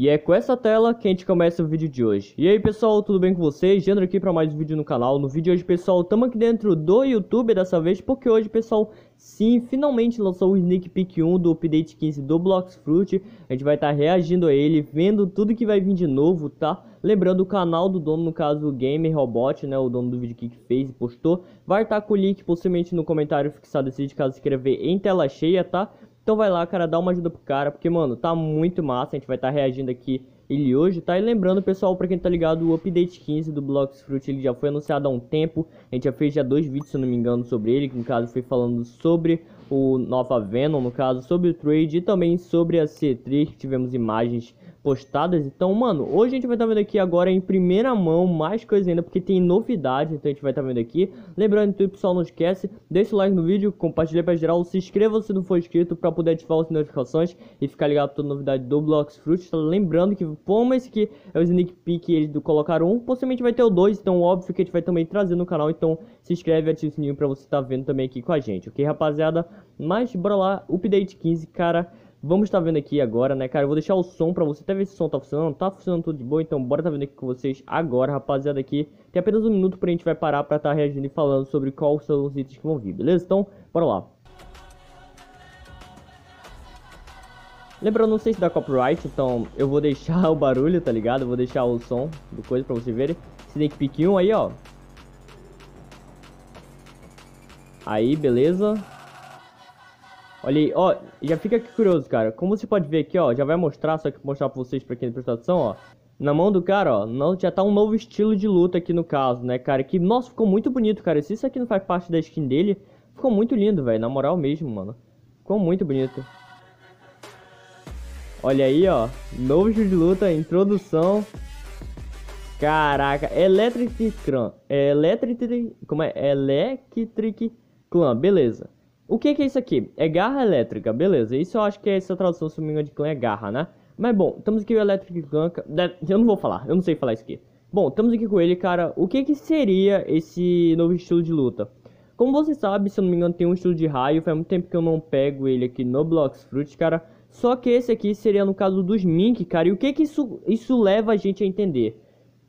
E é com essa tela que a gente começa o vídeo de hoje. E aí pessoal, tudo bem com vocês? Gênero aqui para mais um vídeo no canal. No vídeo de hoje, pessoal, estamos aqui dentro do YouTube dessa vez, porque hoje, pessoal, sim, finalmente lançou o Sneak Peek 1 do Update 15 do Blox Fruit. A gente vai estar tá reagindo a ele, vendo tudo que vai vir de novo, tá? Lembrando, o canal do dono, no caso, o Gamer Robot, né, o dono do vídeo que fez e postou, vai estar tá com o link possivelmente no comentário fixado esse vídeo, caso você queira ver em tela cheia, tá? Então vai lá, cara, dá uma ajuda pro cara, porque, mano, tá muito massa. A gente vai estar tá reagindo aqui ele hoje, tá? E lembrando, pessoal, pra quem tá ligado, o Update 15 do Blocks Fruit, ele já foi anunciado há um tempo. A gente já fez já dois vídeos, se eu não me engano, sobre ele, que no caso foi falando sobre o Nova Venom, no caso, sobre o Trade e também sobre a C3, que tivemos imagens postadas. Então, mano, hoje a gente vai estar tá vendo aqui agora em primeira mão mais coisa ainda, porque tem novidade, então a gente vai estar tá vendo aqui. Lembrando que pessoal, não esquece, deixa o like no vídeo, compartilha pra geral, se inscreva se não for inscrito para poder ativar as notificações e ficar ligado pra toda novidade do Blocks Fruit. Tá lembrando que, como esse aqui é o sneak peek, eles colocaram um, possivelmente vai ter o dois, então óbvio que a gente vai também trazer no canal, então se inscreve e ativa o sininho pra você estar tá vendo também aqui com a gente, ok, rapaziada? Mas bora lá, update 15, cara... Vamos estar tá vendo aqui agora, né, cara? Eu vou deixar o som pra você até ver se o som tá funcionando. Tá funcionando tudo de boa, então bora tá vendo aqui com vocês agora, rapaziada, aqui. Tem apenas um minuto pra gente vai parar pra estar tá reagindo e falando sobre quais são os itens que vão vir, beleza? Então, bora lá. Lembrando, não sei se dá copyright, então eu vou deixar o barulho, tá ligado? Eu vou deixar o som do coisa pra vocês verem. Snake Peak 1 aí, ó. Aí, beleza. Olha aí, ó, já fica aqui curioso, cara. Como você pode ver aqui, ó, já vai mostrar, só que mostrar pra vocês pra quem prestou atenção, ó. Na mão do cara, ó, não, já tá um novo estilo de luta aqui no caso, né, cara? Que, nossa, ficou muito bonito, cara. Se isso aqui não faz parte da skin dele, ficou muito lindo, velho. Na moral mesmo, mano. Ficou muito bonito. Olha aí, ó. Novo estilo de luta, introdução. Caraca, Electric Clan. Electric... Como é? Electric Clan, beleza. O que, que é isso aqui? É garra elétrica, beleza. Isso eu acho que é essa tradução, se não me engano, de clã é garra, né? Mas bom, estamos aqui com o Electric Clan. Eu não vou falar, eu não sei falar isso aqui. Bom, estamos aqui com ele, cara. O que que seria esse novo estilo de luta? Como você sabe, se eu não me engano, tem um estilo de raio. Faz muito tempo que eu não pego ele aqui no Blocks Fruit, cara. Só que esse aqui seria no caso dos Mink, cara. E o que que isso, isso leva a gente a entender?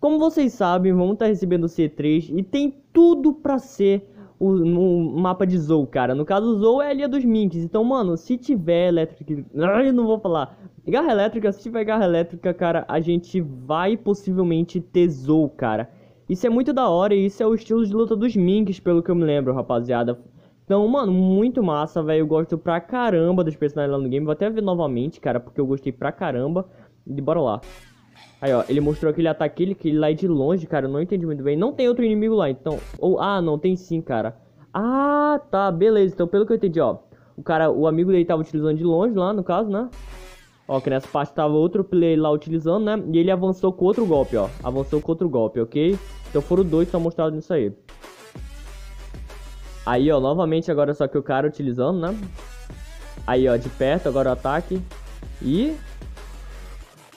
Como vocês sabem, vamos estar tá recebendo o C3 e tem tudo pra ser o, no mapa de Zou, cara. No caso, Zou é a ilha dos Minks. Então, mano, se tiver elétrica... Ai, não vou falar. Garra elétrica, se tiver garra elétrica, cara, a gente vai possivelmente ter Zou, cara. Isso é muito da hora e isso é o estilo de luta dos Minks, pelo que eu me lembro, rapaziada. Então, mano, muito massa, velho. Eu gosto pra caramba dos personagens lá no game. Vou até ver novamente, cara, porque eu gostei pra caramba. E bora lá. Aí, ó, ele mostrou aquele ataque ele, que ele lá é de longe, cara, eu não entendi muito bem. Não tem outro inimigo lá, então... Ou, ah, não, tem sim, cara. Ah, tá, beleza. Então, pelo que eu entendi, ó. O cara, o amigo dele tava utilizando de longe lá, no caso, né? Ó, que nessa parte tava outro player lá utilizando, né? E ele avançou com outro golpe, ó. Avançou com outro golpe, ok? Então foram dois estão mostrados nisso aí. Aí, ó, novamente agora só que o cara utilizando, né? Aí, ó, de perto agora o ataque. E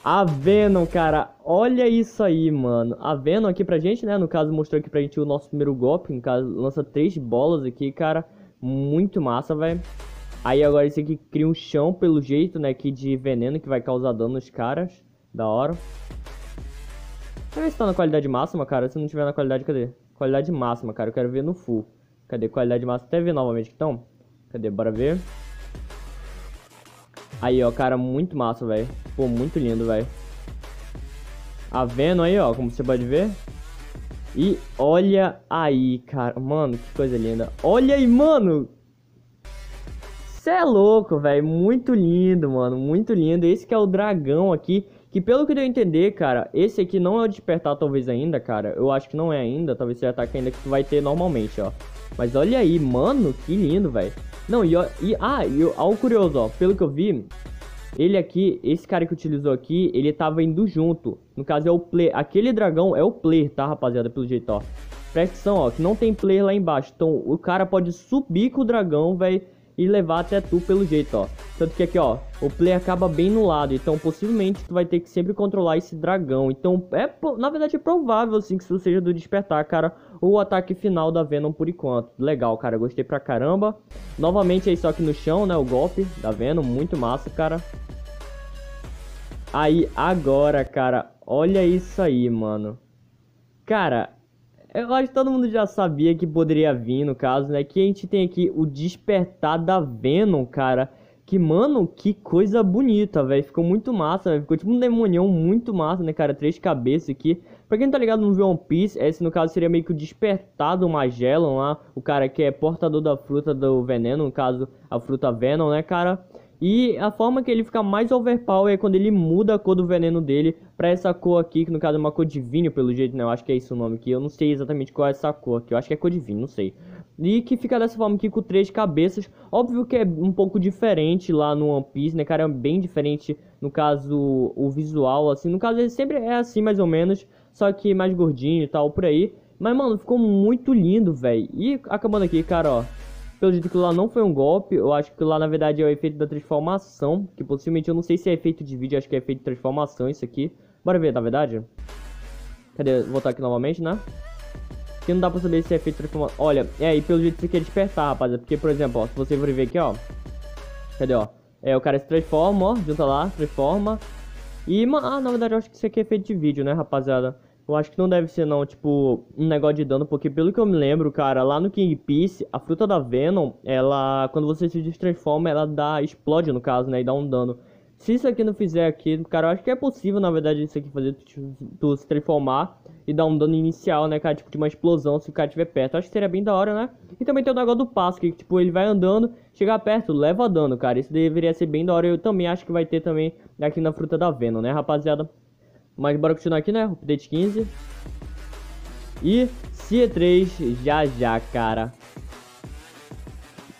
a Venom, cara, olha isso aí, mano. A Venom aqui pra gente, né? No caso, mostrou aqui pra gente o nosso primeiro golpe. No caso, lança três bolas aqui, cara. Muito massa, velho. Aí agora esse aqui cria um chão, pelo jeito, né? Aqui de veneno que vai causar dano nos caras. Da hora. Deixa eu ver se tá na qualidade máxima, cara. Se não tiver na qualidade, cadê? Qualidade máxima, cara. Eu quero ver no full. Cadê? Qualidade máxima. Até ver novamente, então. Cadê? Bora ver. Aí, ó, cara, muito massa, velho. Pô, muito lindo, velho. A Venom aí, ó, como você pode ver. E olha aí, cara. Mano, que coisa linda. Olha aí, mano. Cê é louco, velho. Muito lindo, mano. Muito lindo. Esse que é o dragão aqui. Que pelo que deu a entender, cara, esse aqui não é o despertar talvez ainda, cara. Eu acho que não é ainda. Talvez seja ataque ainda que tu vai ter normalmente, ó. Mas olha aí, mano. Que lindo, velho. Não, e, e ah, e algo curioso, ó, pelo que eu vi, ele aqui, esse cara que utilizou aqui, ele tava indo junto. No caso é o player, aquele dragão é o player, tá, rapaziada, pelo jeito, ó. Presta atenção, ó, que não tem player lá embaixo. Então o cara pode subir com o dragão, velho, e levar até tu pelo jeito, ó. Tanto que aqui, ó, o play acaba bem no lado, então possivelmente tu vai ter que sempre controlar esse dragão. Então, é, na verdade, é provável, assim, que isso seja do despertar, cara, o ataque final da Venom por enquanto. Legal, cara, gostei pra caramba. Novamente aí só aqui no chão, né, o golpe da Venom, muito massa, cara. Aí, agora, cara, olha isso aí, mano. Cara, eu acho que todo mundo já sabia que poderia vir, no caso, né? Que a gente tem aqui o Despertar da Venom, cara. Que, mano, que coisa bonita, velho. Ficou muito massa, velho. Ficou tipo um demonião muito massa, né, cara? Três cabeças aqui. Pra quem tá ligado no One Piece, esse no caso seria meio que o despertar do Magellan lá. O cara que é portador da fruta do veneno, no caso, a fruta Venom, né, cara? E a forma que ele fica mais overpower é quando ele muda a cor do veneno dele pra essa cor aqui, que no caso é uma cor de vinho, pelo jeito, né? Eu acho que é isso o nome aqui. Eu não sei exatamente qual é essa cor aqui. Eu acho que é cor de vinho, não sei. E que fica dessa forma aqui com três cabeças. Óbvio que é um pouco diferente lá no One Piece, né, cara? É bem diferente, no caso, o visual, assim. No caso, ele sempre é assim, mais ou menos. Só que mais gordinho e tal, por aí. Mas, mano, ficou muito lindo, velho. E acabando aqui, cara, ó. Pelo jeito que lá não foi um golpe, eu acho que lá na verdade é o efeito da transformação, que possivelmente eu não sei se é efeito de vídeo, acho que é efeito de transformação isso aqui. Bora ver, na verdade? Cadê? Voltar aqui novamente, né? Que não dá pra saber se é efeito de transformação. Olha, é, e pelo jeito isso aqui é despertar, rapaziada, porque, por exemplo, ó, se você for ver aqui, ó. Cadê, ó? É, o cara se transforma, ó, junta lá, transforma. E, ah, na verdade eu acho que isso aqui é efeito de vídeo, né, rapaziada? Eu acho que não deve ser não, tipo, um negócio de dano, porque pelo que eu me lembro, cara, lá no King Peace, a fruta da Venom, ela, quando você se transforma, ela dá, explode no caso, né, e dá um dano. Se isso aqui não fizer aqui, cara, eu acho que é possível, na verdade, isso aqui fazer tu, tu, se transformar e dar um dano inicial, né, cara, tipo, de uma explosão se o cara estiver perto. Eu acho que seria bem da hora, né? E também tem o negócio do passo, que, tipo, ele vai andando, chegar perto, leva dano, cara. Isso deveria ser bem da hora. Eu também acho que vai ter também aqui na fruta da Venom, né, rapaziada? Mas bora continuar aqui, né? Update 15. E C3 já já, cara.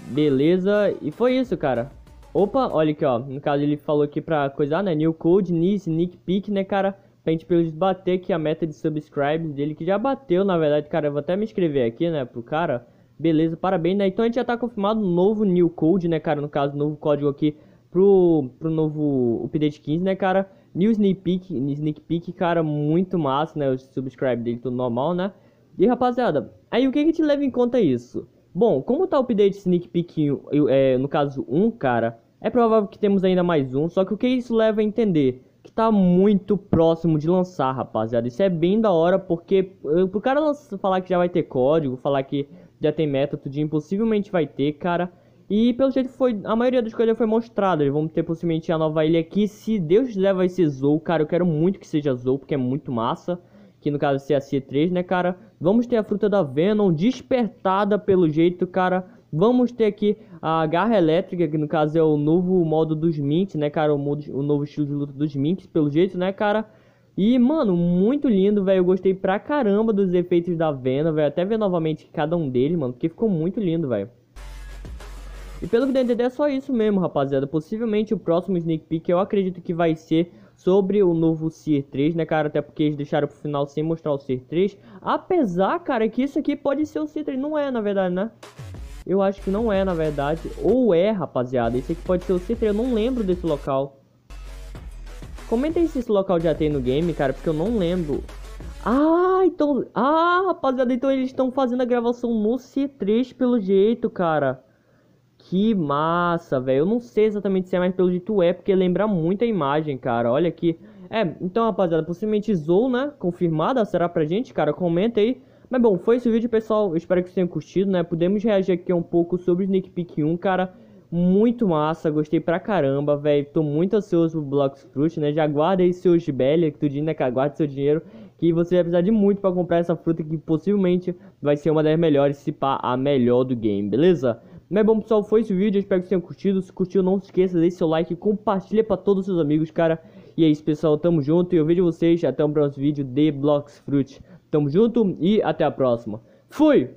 Beleza. E foi isso, cara. Opa, olha aqui, ó. No caso, ele falou aqui pra coisar, né? New Code, Nice, Nick Peak, né, cara? Pra gente pelo bater aqui a meta de subscribes dele, que já bateu, na verdade, cara. Eu vou até me inscrever aqui, né, pro cara. Beleza, parabéns, né? Então a gente já tá confirmado um novo New Code, né, cara? No caso, novo código aqui pro, pro novo update 15, né, cara? New Sneak Peek, Sneak Peek, cara, muito massa, né? O subscribe dele tudo normal, né? E rapaziada, aí o que a gente leva em conta isso? Bom, como tá o update Sneak Peek, é, no caso 1, cara, é provável que temos ainda mais um, só que o que isso leva a entender? Que tá muito próximo de lançar, rapaziada. Isso é bem da hora, porque eh, pro cara falar que já vai ter código, falar que já tem meta, tudo possivelmente vai ter, cara. E pelo jeito foi, a maioria das coisas foi mostrada. Vão ter possivelmente a nova ilha aqui. Se Deus quiser vai ser Zou, cara. Eu quero muito que seja Zou, porque é muito massa. Que no caso ser a C3, né, cara? Vamos ter a fruta da Venom despertada pelo jeito, cara. Vamos ter aqui a garra elétrica, que no caso é o novo modo dos Minks, né, cara? O, modo, o novo estilo de luta dos Minks, pelo jeito, né, cara? E, mano, muito lindo, velho. Eu gostei pra caramba dos efeitos da Venom, velho. Até ver novamente cada um deles, mano, porque ficou muito lindo, velho. E pelo que deu entender é só isso mesmo, rapaziada. Possivelmente o próximo sneak peek eu acredito que vai ser sobre o novo Seer 3, né, cara? Até porque eles deixaram pro final sem mostrar o Seer 3. Apesar, cara, que isso aqui pode ser o Seer 3. Não é, na verdade, né? Eu acho que não é, na verdade. Ou é, rapaziada. Esse aqui pode ser o Seer 3. Eu não lembro desse local. Comenta aí se esse local já tem no game, cara, porque eu não lembro. Ah, então... Ah, rapaziada, então eles estão fazendo a gravação no C3 pelo jeito, cara. Que massa, velho. Eu não sei exatamente se é, mas pelo jeito é, porque lembra muito a imagem, cara. Olha aqui. É, então, rapaziada, possivelmente Zou, né? Confirmada, será pra gente, cara? Comenta aí. Mas bom, foi esse o vídeo, pessoal. Eu espero que vocês tenham curtido, né? Podemos reagir aqui um pouco sobre o Sneak Peek 1, cara. Muito massa, gostei pra caramba, velho. Tô muito ansioso pro Blocks Fruit, né? Já guarda aí seus belly, que tudinho, né, cara? Guarda seu dinheiro, que você vai precisar de muito pra comprar essa fruta, que possivelmente vai ser uma das melhores, se pá, a melhor do game, beleza? Mas bom, pessoal, foi esse vídeo. Espero que vocês tenham curtido. Se curtiu, não se esqueça, deixe seu like, compartilha pra todos os seus amigos, cara. E é isso, pessoal. Tamo junto e eu vejo vocês até o próximo vídeo de Blocks Fruit. Tamo junto e até a próxima. Fui!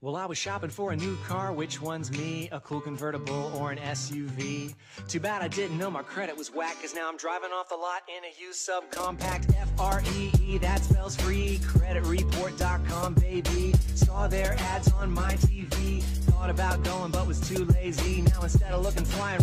Well, I was shopping for a new car, which one's me? A cool convertible or an SUV? Too bad I didn't know my credit was whack, cause now I'm driving off the lot in a used subcompact that spells free, creditreport.com, baby. Saw their ads on my TV, thought about going but was too lazy. Now instead of looking flying